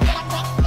Get up quick.